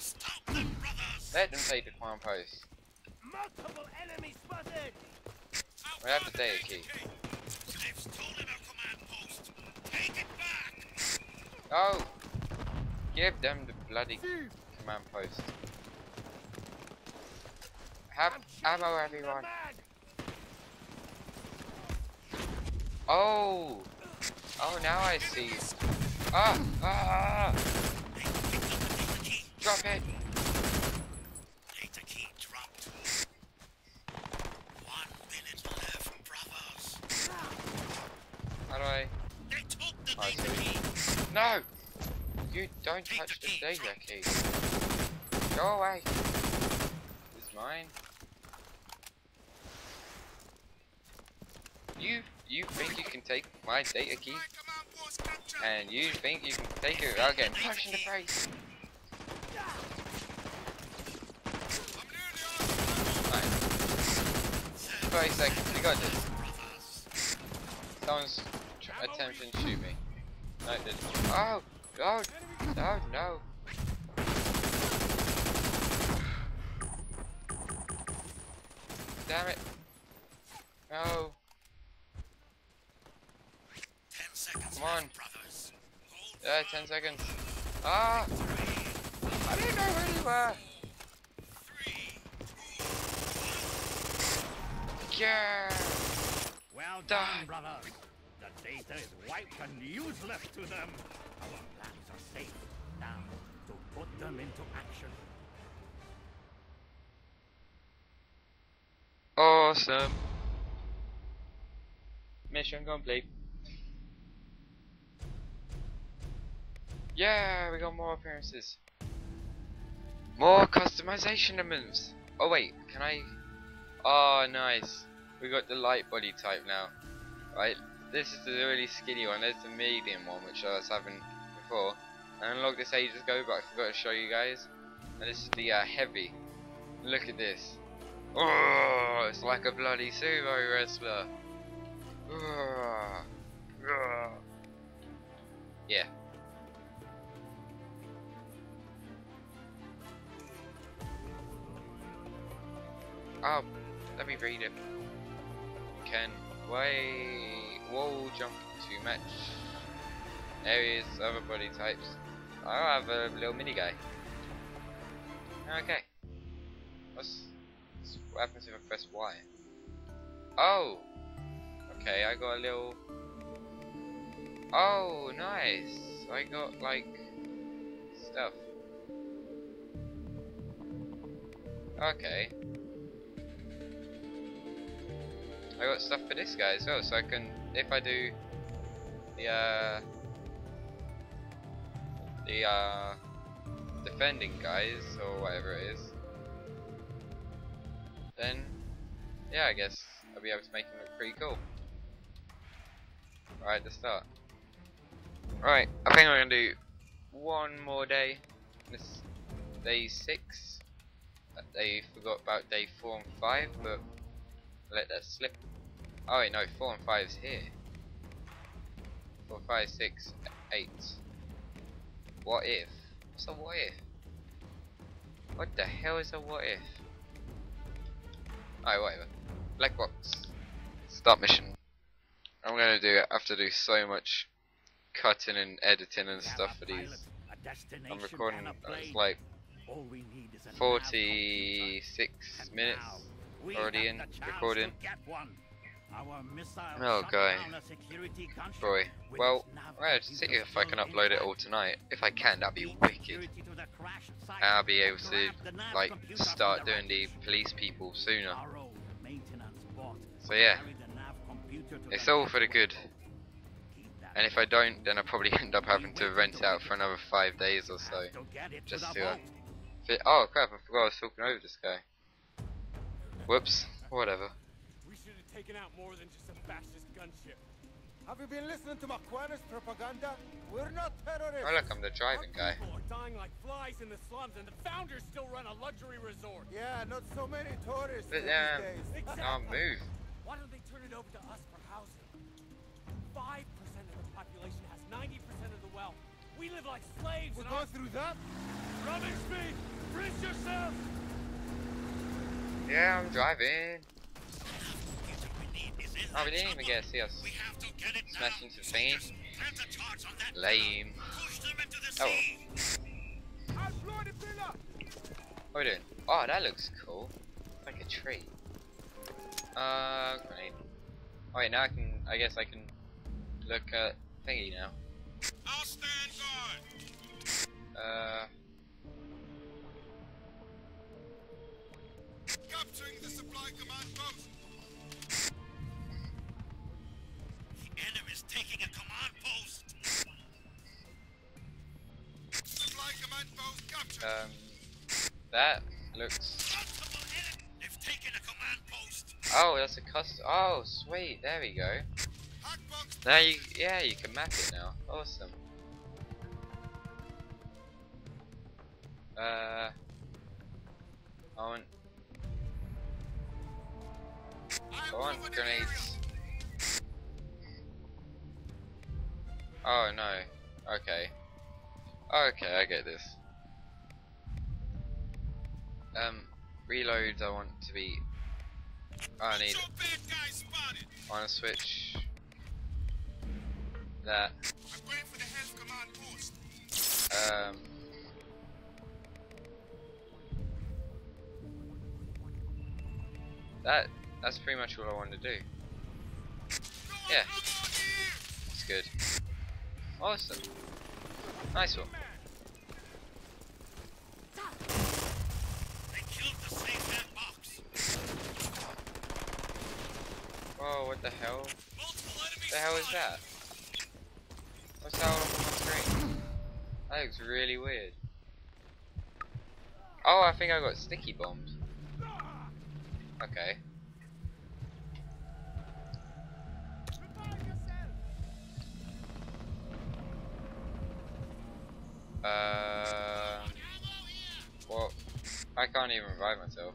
Stop them, brothers! Let them take the command post. Multiple enemies spotted! We have the data key. They've stolen our command post. Take it back! Oh! Give them the bloody command post. Have ammo, everyone. Oh! Oh, now I see. Ah! Ah! They picked up the data it! Data key dropped. One minute left, brothers. How do I? They took the Oh, I data key. No! You don't Take touch the key, data key. Go away. It's mine. You you think you can take my data key? My command post captured. And you think you can take it without getting punched in the face? I'm nearly on. 30 seconds, we got this. Someone's attempting to shoot me. No, it didn't. Oh! Oh! No, no! Damn it! No! Come on. brothers. Yeah, 10 seconds. Ah! I didn't know where you were! Yeah! Well Die. done, brothers. The data is wiped and useless to them. Our plans are safe. Now, to put them into action. Awesome! Mission complete. Yeah, we got more appearances. More customization elements. Oh wait, can I? Oh, nice. We got the light body type now. Right, this is the really skinny one. There's the medium one, which I was having before. I unlocked this ages ago, but I forgot to show you guys. And this is the uh, heavy. Look at this. Oh, it's like a bloody sumo wrestler. Yeah. Oh, let me read it. Can way wall jump to match areas, other body types. I'll have a little mini guy. Okay. What's what happens if I press Y? Oh! Okay, I got a little... Oh, nice! I got, like, stuff. Okay. I got stuff for this guy as well, so I can, if I do the, uh, the, uh, defending guys, or whatever it is, then yeah, I guess I'll be able to make him look pretty cool. Right the start. Right, I think I'm gonna do one more day. This is day six. Uh, They forgot about day four and five, but let that slip. Oh wait, no, four and five's here. Four, five, six, eight. What if? What's a what if? What the hell is a what if? Alright, whatever. Black box. Start mission. I'm gonna do it. I have to do so much cutting and editing and stuff for these. I'm recording. It's like All we need is 46 minutes. already in recording. To get one. Our missile Oh, guy. Boy. Well, I'm gonna see if I can upload it all tonight. If I can, that'd be wicked. security to the crash site And I'll be able to grab the nav like start doing the police people sooner. Our own maintenance bot So yeah, carry the nav computer to it's all for the good. And if I don't, then I'll probably end up having to rent it out for another five days or so. Have to get it just to to, uh, Oh crap! I forgot I was talking over this guy. Whoops. Whatever. We should have taken out more than just a fascist gunship. Have you been listening to Mokoena's propaganda? We're not terrorists. Oh look, I'm the driving guy. People are dying like flies in the slums, and the founders still run a luxury resort. Yeah, not so many tourists But, these um, days. Exactly. Oh, move. Why don't they turn it over to us for housing? Five percent of the population has ninety percent of the wealth. We live like slaves. We're and going our- through that? Rubbish me! Brace yourself! Yeah, I'm driving. We need is in Oh, we didn't even get to see us We have to get it smash now. into the thingy. Just plant the charge on that Lame. Push them into the Oh. sea. I'll blow the pillar. What are we doing? Oh, that looks cool. Like a tree. Uh, grenade. Oh wait, now I can, I guess I can look at thingy now. I'll stand guard. Uh, Capturing the supply command post. That looks, oh, that's a custom, oh, sweet, there we go. Now you, yeah, you can map it now. Awesome. Uh, want, I'm want grenades. Oh no. Okay. Okay, I get this. Um, reloads I want to be. I need. So bad guy spotted. I want to switch that. I'm going for the health command post. Um. That that's pretty much all I wanted to do. Yeah. On. It's good. Awesome. Nice one. They killed the safe hand box. Whoa, what the hell? The hell is that? What's that all up on my screen? That looks really weird. Oh, I think I got sticky bombed. Okay. Uh, well, I can't even revive myself.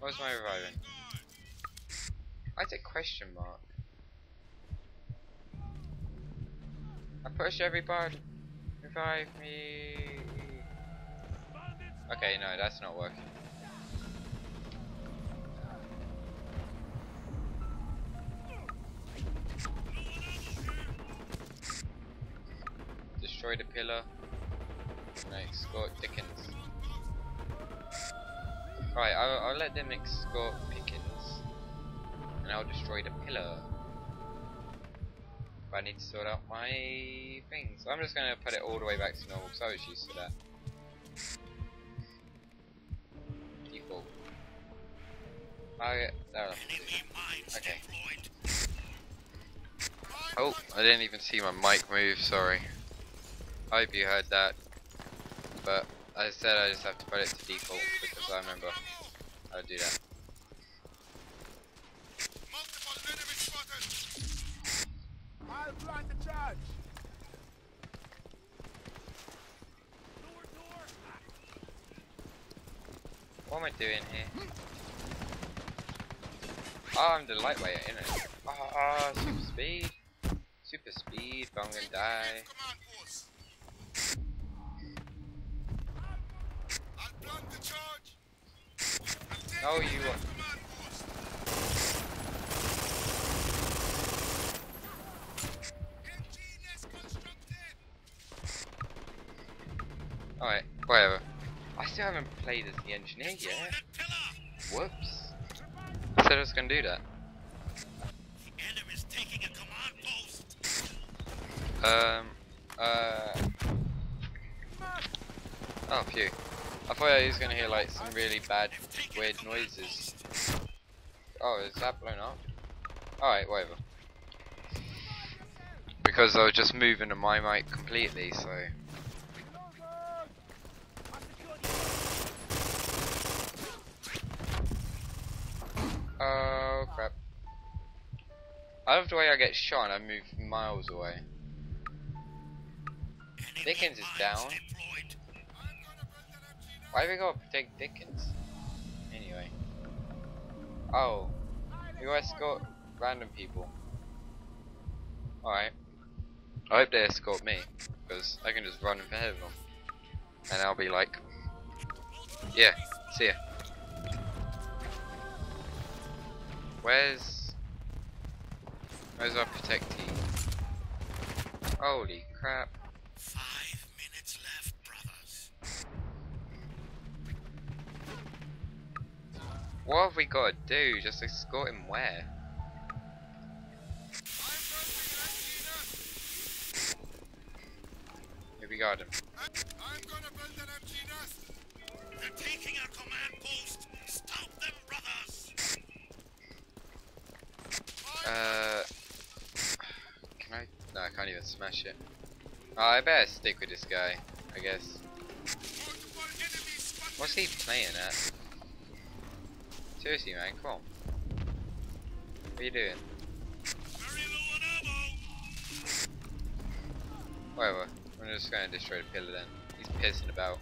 What's my reviving? I said question mark. I push everybody. Revive me. Okay, no, that's not working. Destroy the pillar. Nice, escort Dickens. Alright, I'll, I'll let them escort Dickens. And I'll destroy the pillar. But I need to sort out my things. I'm just gonna put it all the way back to normal because I was used to that. Default. Oh, okay, there. Okay. Oh, I didn't even see my mic move, sorry. I hope you heard that. But I said, I just have to put it to default because I remember how to do that. Multiple enemy spotted. I'll the charge. What am I doing here? Oh, I'm the lightweight, innit? Ah, Oh, oh, super speed. Super speed, but I'm gonna die. Command post. I'll plant the charge. I'm taking Oh, you are- command post. MG nest constructed. Alright, whatever. I still haven't played as the engineer yet. Whoops. I said I was gonna do that. The enemy's taking a command post. Um, uh. Oh, phew. I was gonna hear like some really bad, weird noises. Oh, is that blown up? Alright, whatever. Because I was just moving my mic completely, so. Oh crap. I love the way I get shot I move miles away. Dickens is down. Why we gotta protect Dickens? Anyway. Oh. We escort random people. Alright. I hope they escort me, because I can just run ahead of them. And I'll be like, yeah, see ya. Where's, where's our protect team? Holy crap. What have we got to do? Just escort him where? Here we got him. I'm gonna build an MG nest. They're taking our command post. Stop them, brothers. Uh, can I? No, I can't even smash it. Oh, I better stick with this guy, I guess. Multiple enemies spotted. What's he playing at? Seriously, man, come on. What are you doing? Whatever. I'm just gonna destroy the pillar then. He's pissing about.